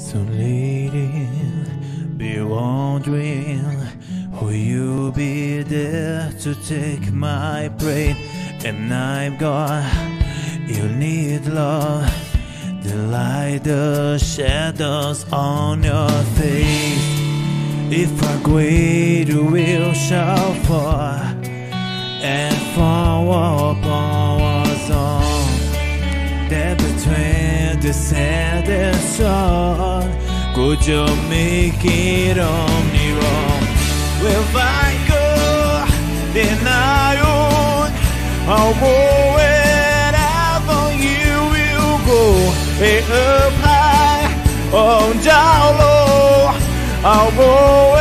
So leading, be wondering Will you be there to take my brain? And I'm gone, you need love. The light, the shadows on your face. If I great will shall fall And fall upon us all That between the sand and sun Could you make it on your own? Will I go on I'll go wherever you will go. Hey, up high or down low. I'll go